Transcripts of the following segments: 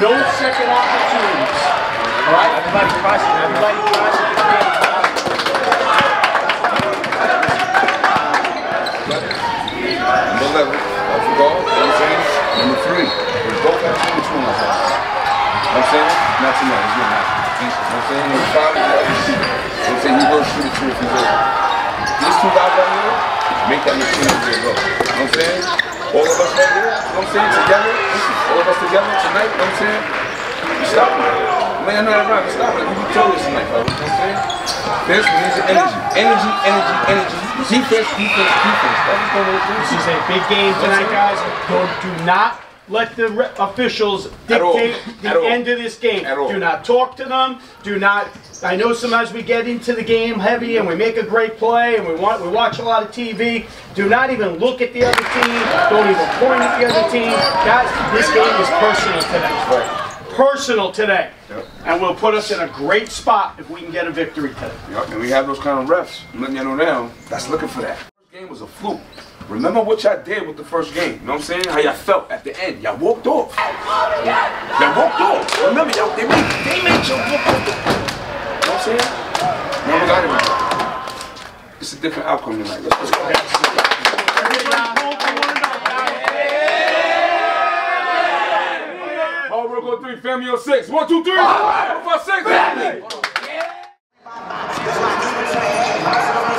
no second opportunities. All right? Everybody press it. Everybody press it. Number 11, off the ball? Number three, we both have to of us. You know I'm saying? Not not happening. You know what I'm saying? Number five, you know what I'm saying? You will shoot too if you will. These two guys right here, make that machine up there go. You know what I'm saying? All of us right here, you know what I'm saying? Together, all of us together tonight, you know what I'm saying? We stop it. Man, that right, we stop it. We this tonight, fellas, you know what I'm saying? This energy. Energy, energy, energy. Defense, defense, defense. That's what's going to This is a big game tonight, guys. Don't, do not let the re- officials At dictate At the all. end of this game. At all. Do not talk to them. Do not. I know sometimes we get into the game heavy and we make a great play and we want we watch a lot of TV. Do not even look at the other team. Don't even point at the other team. Guys, this game is personal today. Personal today. Yep. And will put us in a great spot if we can get a victory today. Yup, and we have those kind of refs. Letting you know now. That's looking for that. First game was a fluke. Remember what y'all did with the first game. You know what I'm saying? How y'all felt at the end. Y'all walked off. Y'all walked off. Remember, y'all, they made, they made y'all walk off. The, you know what I'm saying? Remember that? Remember. It's a different outcome tonight. Let's go. Going three, family on six. One, two, three. One, five, six. Family. If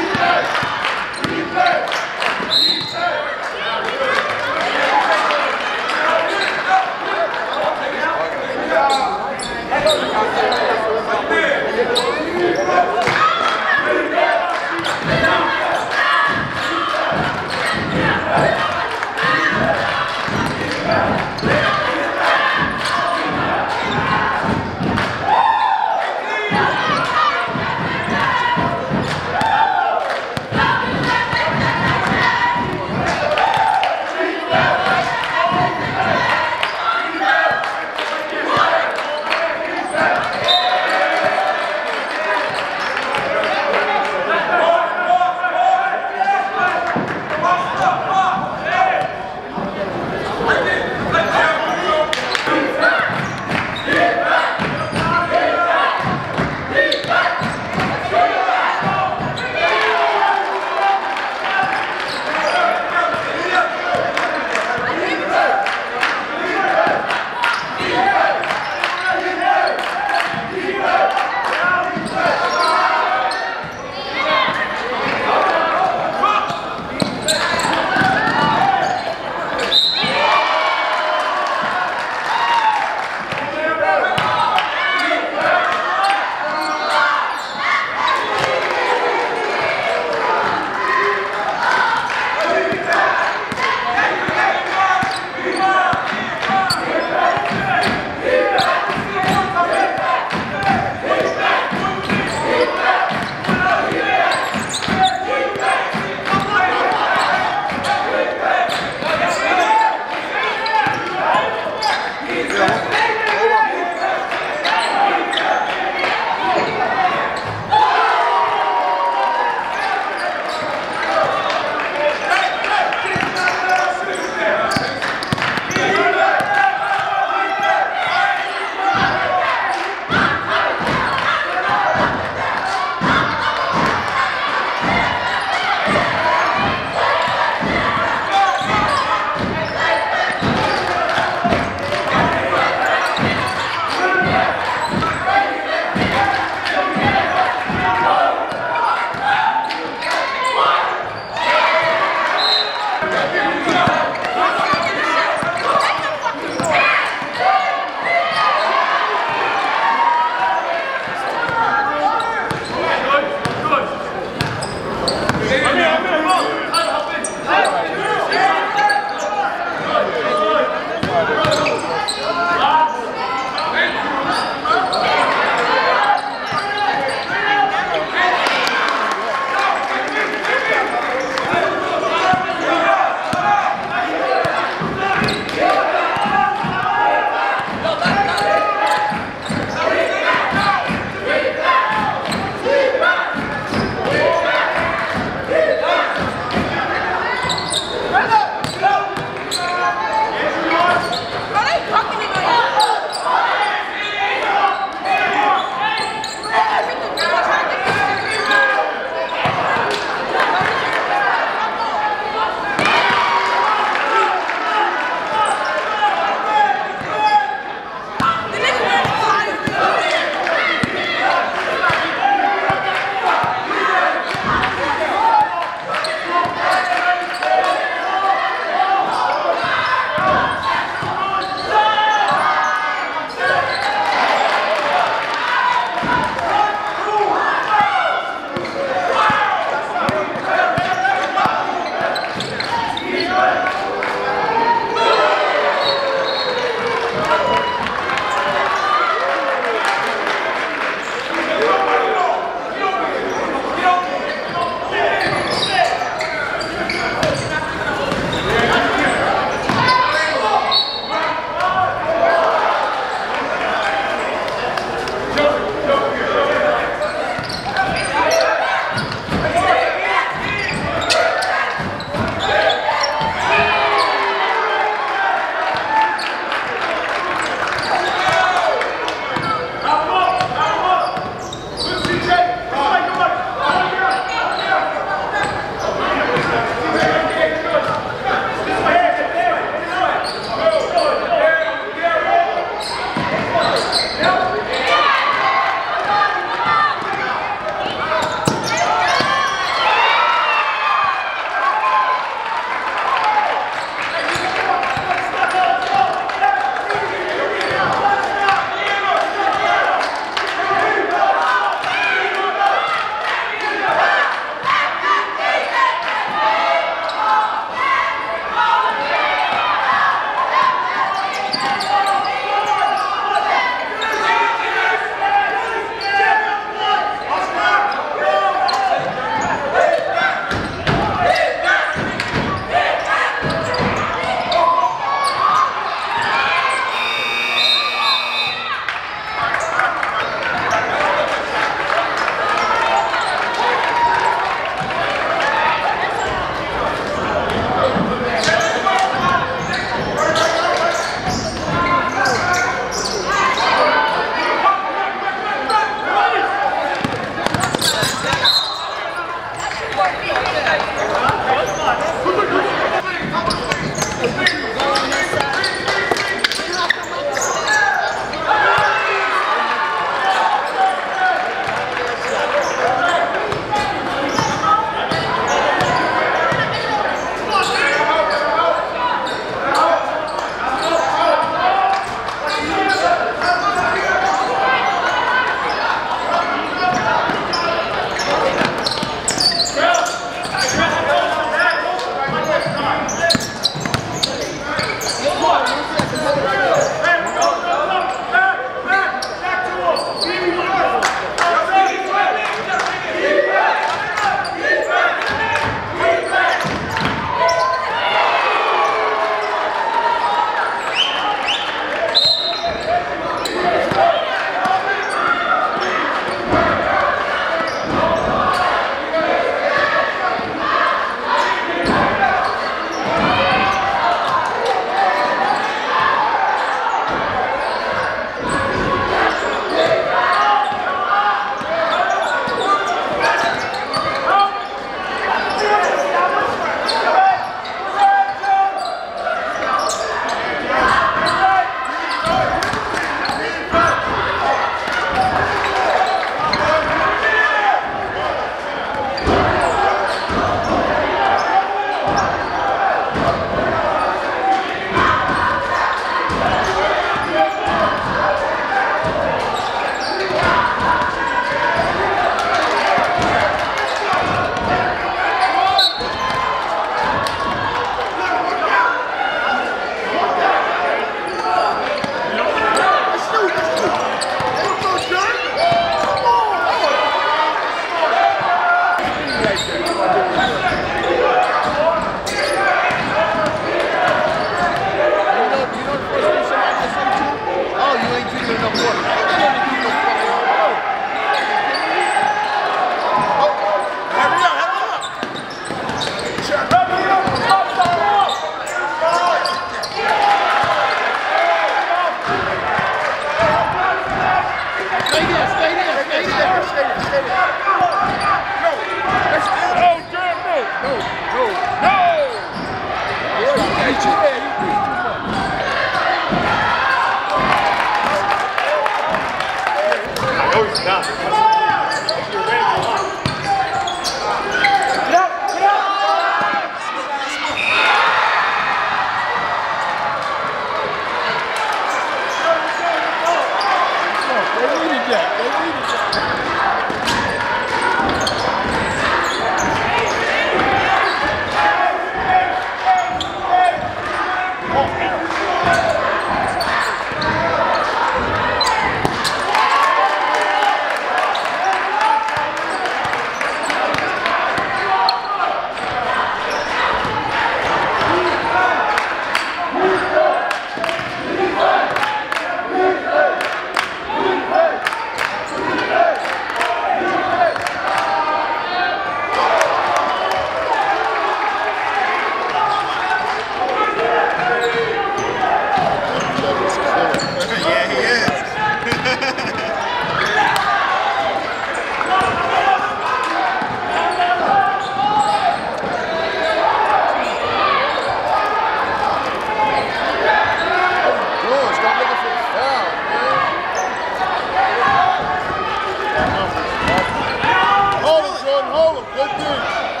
Captain!